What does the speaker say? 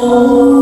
哦。